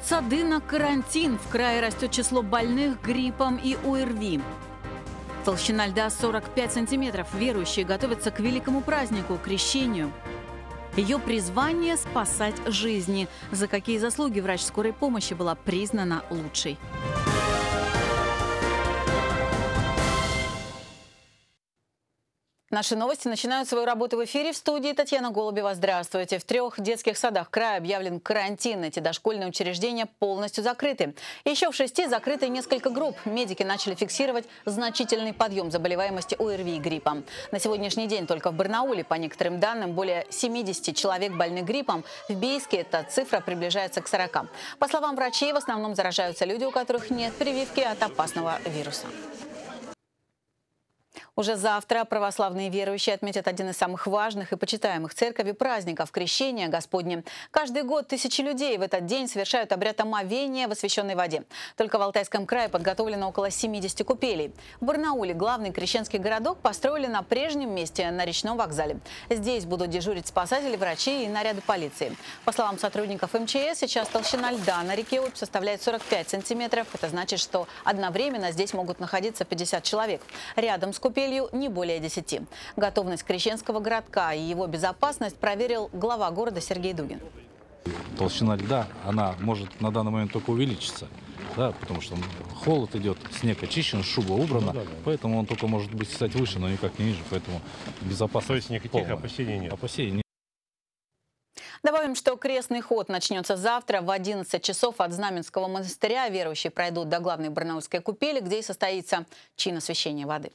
Ставят сады на карантин. В крае растет число больных гриппом и ОРВИ. Толщина льда 45 сантиметров. Верующие готовятся к великому празднику – крещению. Ее призвание – спасать жизни. За какие заслуги врач скорой помощи была признана лучшей. Наши новости начинают свою работу в эфире в студии Татьяна Голубева. Здравствуйте. В трех детских садах края объявлен карантин. Эти дошкольные учреждения полностью закрыты. Еще в шести закрыты несколько групп. Медики начали фиксировать значительный подъем заболеваемости ОРВИ и гриппом. На сегодняшний день только в Барнауле, по некоторым данным, более 70 человек больны гриппом. В Бийске эта цифра приближается к 40. По словам врачей, в основном заражаются люди, у которых нет прививки от опасного вируса. Уже завтра православные верующие отметят один из самых важных и почитаемых церковью праздников – Крещения Господне. Каждый год тысячи людей в этот день совершают обряд омовения в освященной воде. Только в Алтайском крае подготовлено около 70 купелей. В Барнауле главный крещенский городок построили на прежнем месте на речном вокзале. Здесь будут дежурить спасатели, врачи и наряды полиции. По словам сотрудников МЧС, сейчас толщина льда на реке Обь составляет 45 сантиметров. Это значит, что одновременно здесь могут находиться 50 человек. Рядом с купелью целью не более 10. Готовность Крещенского городка и его безопасность проверил глава города Сергей Дугин. Толщина льда, она может на данный момент только увеличиться. Да, потому что холод идет, снег очищен, шуба убрана, ну, да, да. поэтому он только может быть стать выше, но никак не ниже, поэтому безопасность. То есть никаких полная. опасений нет? Опасений нет. Добавим, что крестный ход начнется завтра в 11 часов от Знаменского монастыря. Верующие пройдут до главной Барнаульской купели, где и состоится чин освящения воды.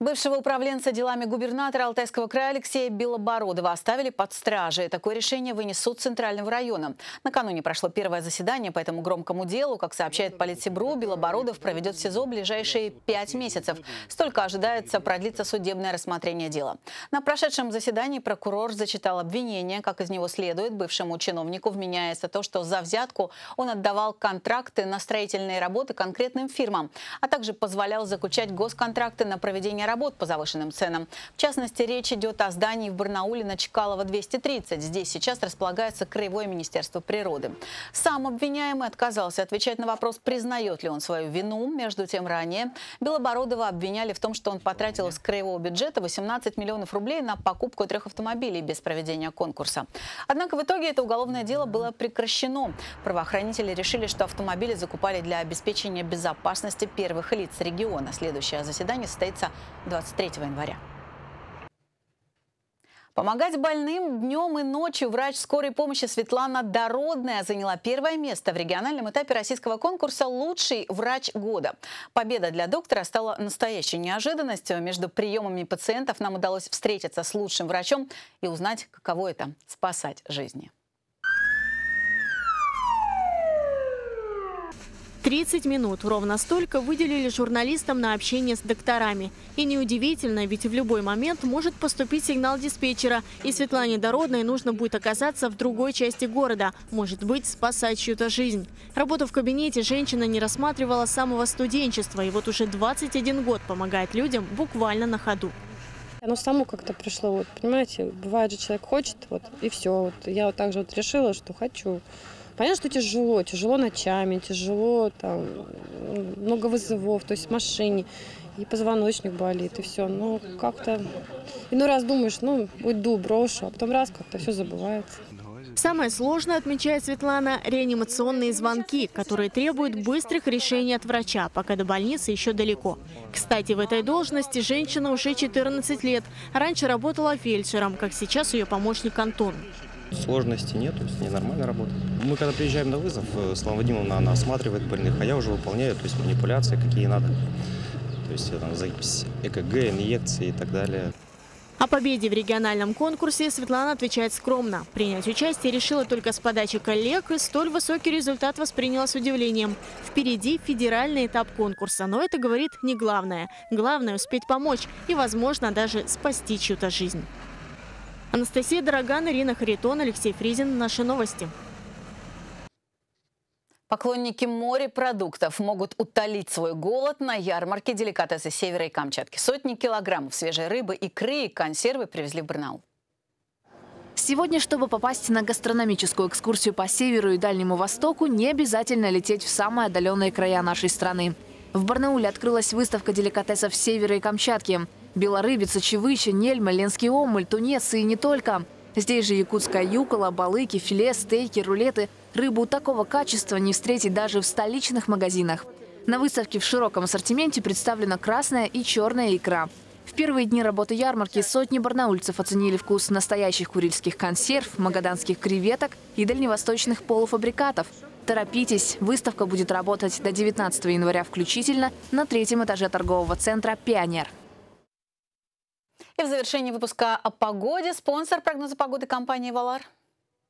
Бывшего управленца делами губернатора Алтайского края Алексея Белобородова оставили под стражей. Такое решение вынес суд Центрального района. Накануне прошло первое заседание по этому громкому делу. Как сообщает Политсибру, Белобородов проведет в СИЗО ближайшие пять месяцев. Столько ожидается продлиться судебное рассмотрение дела. На прошедшем заседании прокурор зачитал обвинение. Как из него следует, бывшему чиновнику вменяется то, что за взятку он отдавал контракты на строительные работы конкретным фирмам, а также позволял заключать госконтракты на проведение проведения работ по завышенным ценам. В частности, речь идет о здании в Барнауле на Чкалова 230. Здесь сейчас располагается Краевое министерство природы. Сам обвиняемый отказался отвечать на вопрос, признает ли он свою вину. Между тем, ранее Белобородова обвиняли в том, что он потратил из краевого бюджета 18 миллионов рублей на покупку трех автомобилей без проведения конкурса. Однако в итоге это уголовное дело было прекращено. Правоохранители решили, что автомобили закупали для обеспечения безопасности первых лиц региона. Следующее заседание состоится 23 января. Помогать больным днем и ночью врач скорой помощи Светлана Дородная заняла первое место в региональном этапе российского конкурса «Лучший врач года». Победа для доктора стала настоящей неожиданностью. Между приемами пациентов нам удалось встретиться с лучшим врачом и узнать, каково это – спасать жизни. 30 минут ровно столько выделили журналистам на общение с докторами. И неудивительно, ведь в любой момент может поступить сигнал диспетчера, и Светлане Дородной нужно будет оказаться в другой части города, может быть, спасать чью-то жизнь. Работу в кабинете женщина не рассматривала с самого студенчества, и вот уже 21 год помогает людям буквально на ходу. Оно само как-то пришло, вот, понимаете, бывает же человек хочет, вот, и все. Вот, я вот так же вот решила, что хочу. Понятно, что тяжело, тяжело ночами, тяжело, там, много вызовов, то есть в машине, и позвоночник болит, и все. Но как-то иной раз думаешь, ну, уйду, брошу, а потом раз как-то все забывается. Самое сложное, отмечает Светлана, реанимационные звонки, которые требуют быстрых решений от врача, пока до больницы еще далеко. Кстати, в этой должности женщина уже 14 лет. Раньше работала фельдшером, как сейчас ее помощник Антон. Сложности нет, то есть не нормально работает. Мы когда приезжаем на вызов, э, Слава Вадимовна, она осматривает больных, а я уже выполняю, то есть манипуляции какие надо. То есть там, запись ЭКГ, инъекции и так далее. О победе в региональном конкурсе Светлана отвечает скромно. Принять участие решила только с подачи коллег, и столь высокий результат восприняла с удивлением. Впереди федеральный этап конкурса, но это, говорит, не главное. Главное – успеть помочь и, возможно, даже спасти чью-то жизнь. Анастасия Дороган, Ирина Харитон, Алексей Фризин. Наши новости. Поклонники морепродуктов могут утолить свой голод на ярмарке деликатесы Севера и Камчатки. Сотни килограммов свежей рыбы, икры и консервы привезли в Барнаул. Сегодня, чтобы попасть на гастрономическую экскурсию по северу и Дальнему Востоку, не обязательно лететь в самые отдаленные края нашей страны. В Барнауле открылась выставка деликатесов севера и Камчатки. Белорыбица, чевыща, нельма, ленский омуль, тунец и не только. Здесь же якутская юкола, балыки, филе, стейки, рулеты. Рыбу такого качества не встретить даже в столичных магазинах. На выставке в широком ассортименте представлена красная и черная икра. В первые дни работы ярмарки сотни барнаульцев оценили вкус настоящих курильских консерв, магаданских креветок и дальневосточных полуфабрикатов. Торопитесь, выставка будет работать до 19 января включительно на третьем этаже торгового центра «Пионер». И в завершении выпуска о погоде спонсор прогноза погоды компании «Валар».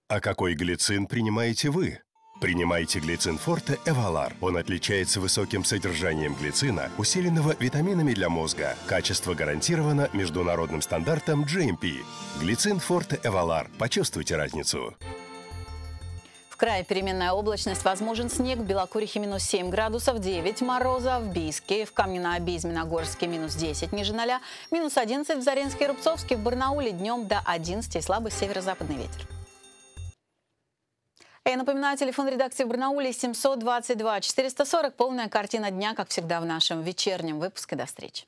А какой глицин принимаете вы? Принимайте глицин Форте Эвалар. Он отличается высоким содержанием глицина, усиленного витаминами для мозга. Качество гарантировано международным стандартом GMP. Глицин Форте Эвалар. Почувствуйте разницу. В крае переменная облачность, возможен снег, в Белокурихе минус 7 градусов, 9 мороза, в Бийске, в Камнина-Оби, Зминогорске минус 10 ниже 0, минус 11 в Заринске и Рубцовске, в Барнауле днем до 11 слабый северо-западный ветер. Я напоминаю, телефон редакции в Барнауле 722 440. Полная картина дня, как всегда, в нашем вечернем выпуске. До встречи.